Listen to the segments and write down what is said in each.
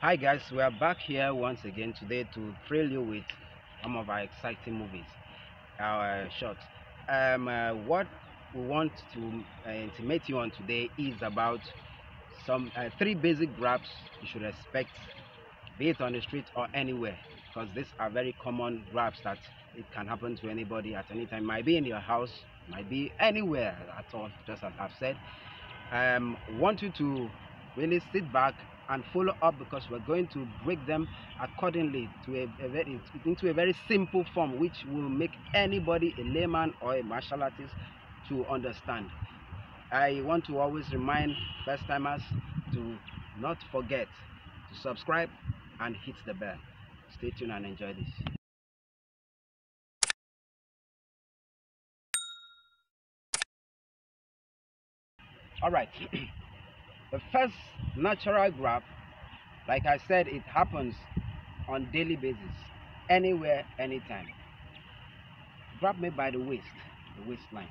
Hi guys, we are back here once again today to thrill you with some of our exciting movies, our uh, shorts. Um, uh, what we want to uh, intimate you on today is about some uh, three basic grabs you should expect, be it on the street or anywhere, because these are very common grabs that it can happen to anybody at any time. Might be in your house, might be anywhere at all, just as I've said. Um, want you to really sit back and follow up because we're going to break them accordingly to a, a very into a very simple form which will make anybody a layman or a martial artist to understand. I want to always remind first timers to not forget to subscribe and hit the bell. Stay tuned and enjoy this. All right the first natural grab like i said it happens on daily basis anywhere anytime. Grab me by the waist the waistline.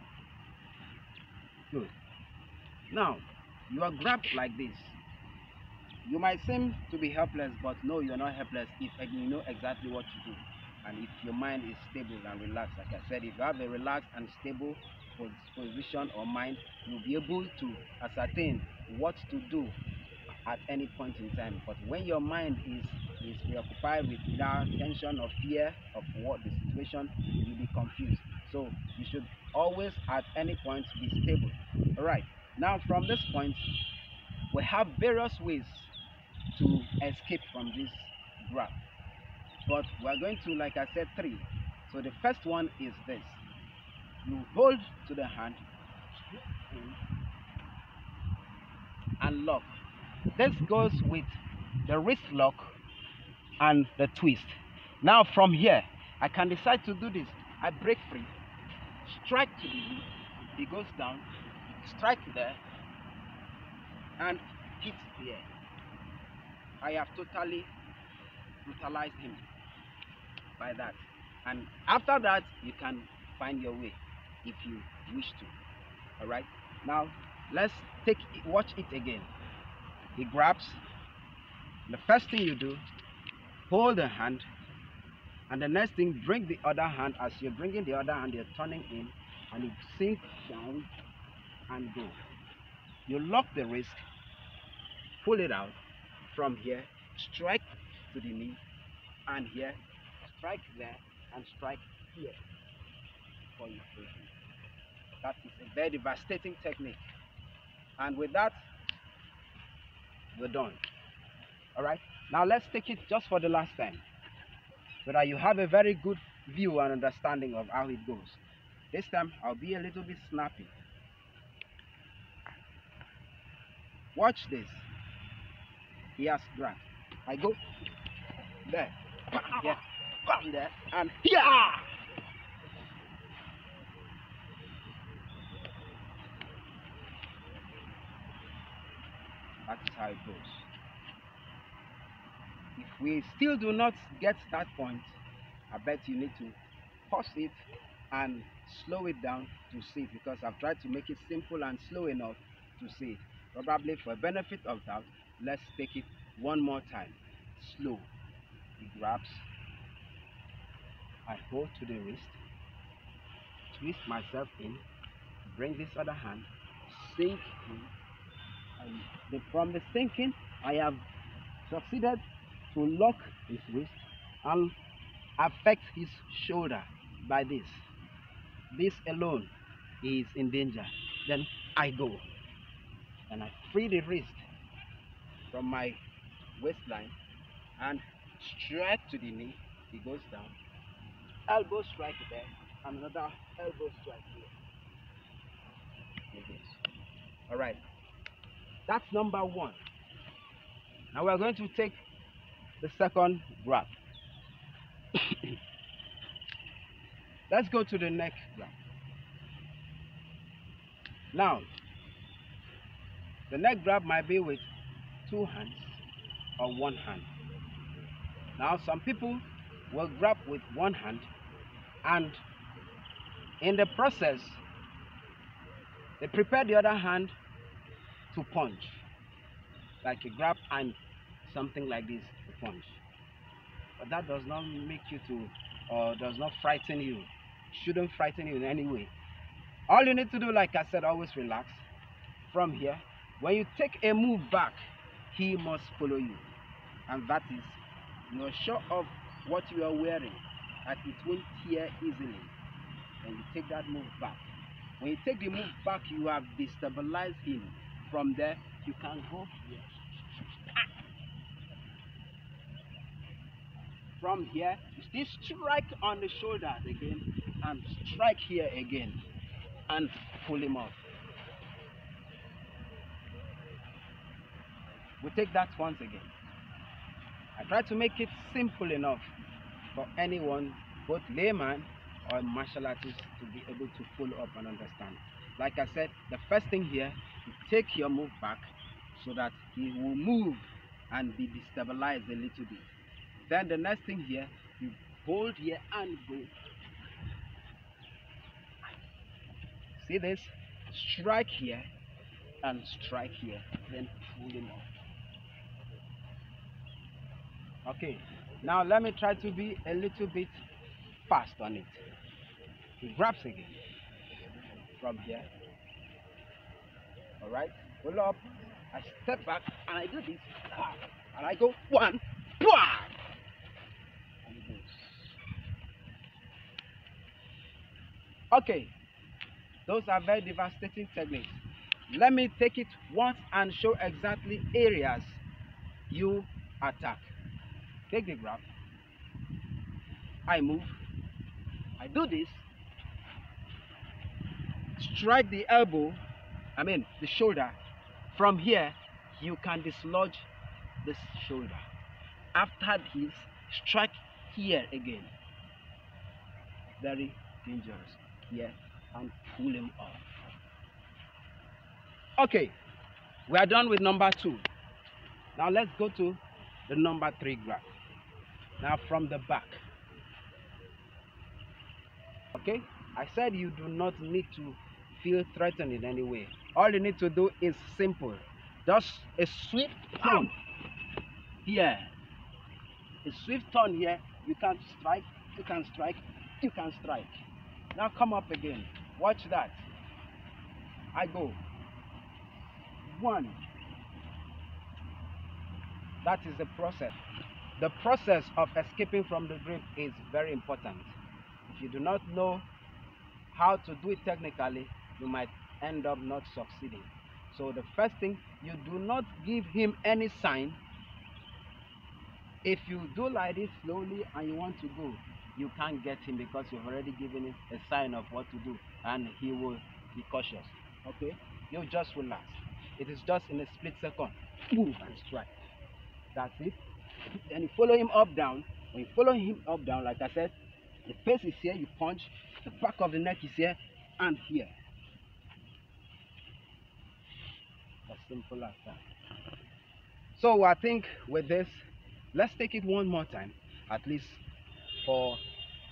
Good. Now you are grabbed like this. You might seem to be helpless but no you're not helpless if you know exactly what to do. And if your mind is stable and relaxed like i said if you have a relaxed and stable position or mind you'll be able to ascertain what to do at any point in time. But when your mind is is preoccupied with that tension or fear of what the situation you'll be confused. So you should always at any point be stable. All right now from this point we have various ways to escape from this grab but we're going to like i said three. So the first one is this. You hold to the hand and lock. This goes with the wrist lock and the twist. Now from here i can decide to do this. I break free strike to the he goes down strike there and hit here. I have totally brutalized him by that. And after that you can find your way if you wish to. All right? Now let's take it, watch it again. He grabs. The first thing you do hold the hand. And the next thing bring the other hand. As you're bringing the other hand you're turning in. And you sink down and go. You lock the wrist. Pull it out. From here strike to the knee. And here strike there and strike here. For your that is a very devastating technique and with that we're done. All right? Now let's take it just for the last time so that you have a very good view and understanding of how it goes. This time i'll be a little bit snappy. Watch this. He has grabbed. I go there. Yeah. There. And yeah that if we still do not get that point i bet you need to pause it and slow it down to see it because i've tried to make it simple and slow enough to see. It probably for benefit of doubt let's take it one more time. Slow. He grabs i hold to the wrist twist myself in bring this other hand sink in the, from the thinking, I have succeeded to lock his wrist and affect his shoulder by this. This alone is in danger. Then I go and I free the wrist from my waistline and straight to the knee. He goes down. Elbow strike there and another elbow strike here. All right. That's number one. Now we're going to take the second grab. Let's go to the neck grab. Now, the neck grab might be with two hands or one hand. Now, some people will grab with one hand and in the process, they prepare the other hand to punch like a grab and something like this to punch. But that does not make you to, or does not frighten you. Shouldn't frighten you in any way. All you need to do, like I said, always relax. From here, when you take a move back, he must follow you. And that is, you are sure of what you are wearing, that it won't tear easily. And you take that move back. When you take the move back, you have destabilized him. From there, you can go here. From here, you still strike on the shoulders again and strike here again and pull him off. We take that once again. I try to make it simple enough for anyone, both layman or martial artist, to be able to follow up and understand. Like I said, the first thing here, you take your move back so that he will move and be destabilized a little bit. Then the next thing here, you hold here and go. See this? Strike here and strike here, then pull him off. Okay, now let me try to be a little bit fast on it. He grabs again from here. Alright, pull up. I step back and I do this. And I go one, one. Okay, those are very devastating techniques. Let me take it once and show exactly areas you attack. Take the grab. I move. I do this. Strike the elbow, I mean the shoulder. From here, you can dislodge this shoulder. After this, strike here again. Very dangerous. Here and pull him off. Okay, we are done with number two. Now let's go to the number three graph. Now from the back. Okay, I said you do not need to feel threatened in any way. All you need to do is simple. Just a swift turn here. A swift turn here. You can strike, you can strike, you can strike. Now come up again. Watch that. I go. One. That is the process. The process of escaping from the grip is very important. If you do not know how to do it technically, you might end up not succeeding. So the first thing, you do not give him any sign. If you do like this slowly and you want to go, you can't get him because you've already given him a sign of what to do and he will be cautious. Okay? You just relax. It is just in a split second. Move and strike. That's it. Then you follow him up down. When you follow him up down, like I said, the face is here, you punch, the back of the neck is here and here. As simple as that. So I think with this, let's take it one more time, at least for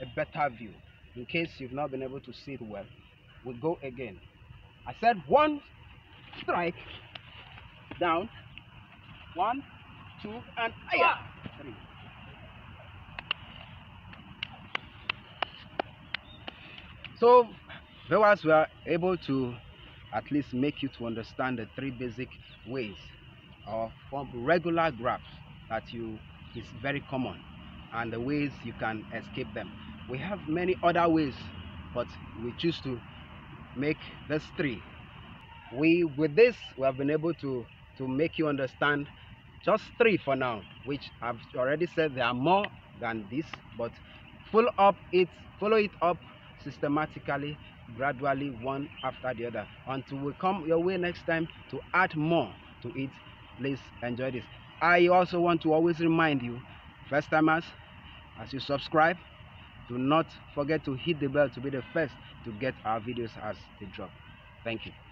a better view. In case you've not been able to see it well, we'll go again. I said one strike down, one, two, and three. So, viewers were able to at least make you to understand the three basic ways of regular grabs that you is very common and the ways you can escape them. We have many other ways, but we choose to make this three. We with this we have been able to to make you understand just three for now, which I've already said there are more than this, but follow up it follow it up systematically gradually one after the other. Until we come your way next time to add more to it please enjoy this. I also want to always remind you first timers as you subscribe do not forget to hit the bell to be the first to get our videos as they drop. Thank you